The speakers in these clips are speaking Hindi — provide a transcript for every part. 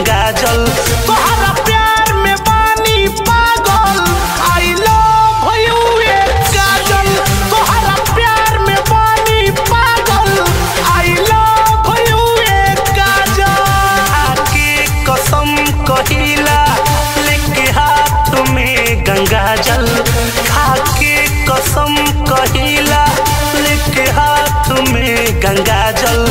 गंगा जल तोहरा प्यार में पानी पागल। आई लव यू काजल तोहरा प्यार में पानी पागल। आई लव यू काजल आके कसम कहिला, लेके हाथ में गंगा जल। खाके कसम कहिला, लेके हाथ में गंगा जल।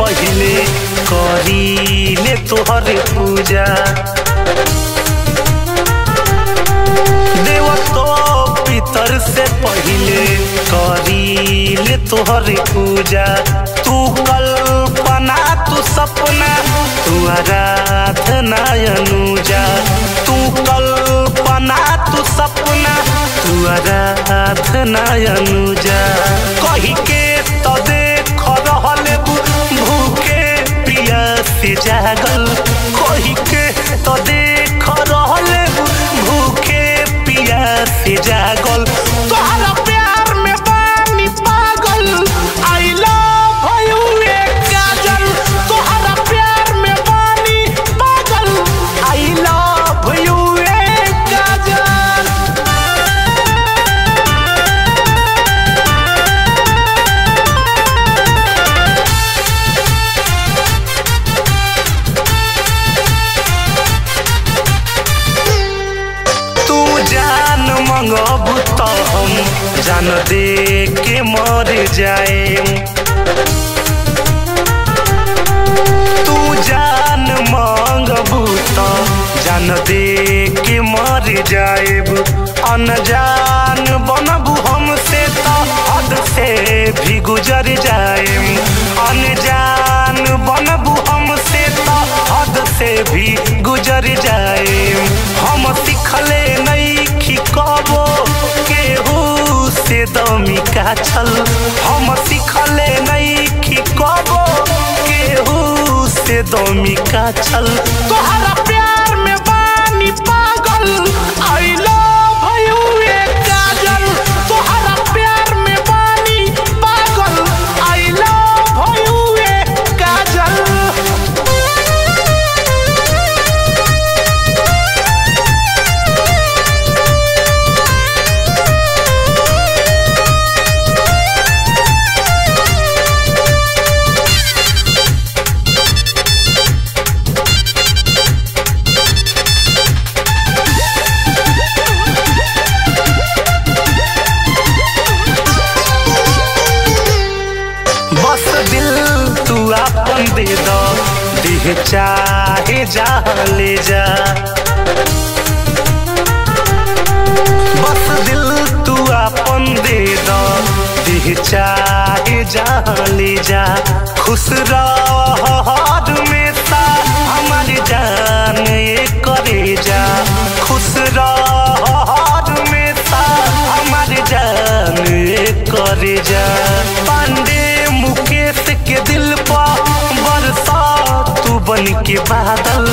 पहले करीले तोहर पूजा। देवा तो पितर से पहले करीले तोहर पूजा। तू कल्पना, तू सपना, तू आराधना अनुजा तू कल्पना, तू सपना, तू आराधना अनुजा जान दे के मर जाए। तू जान मंगबू तो जान दे के मर जाएब अनजान बनबू हमसे तो हद से भी गुजर जाए। अनजान बनबू हमसे तो हद से भी गुजर जाए। हम सिखले नहीं से दमी का छल हम सिखले नहीं कि कबो केहू से दमी का छल तोहरा प्यार में पानी पागल। दिह चाहे जा ले जा। बस दिल तू अपन दे दो। दिह चाहे जा ले जा। खुश रह में सा। हमारी जान ये करे जा। खुश तू बन के बादल,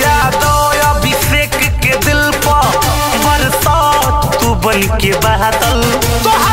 यादो अभिषेक के दिल पर बरसा तू बन के बादल। तोहरा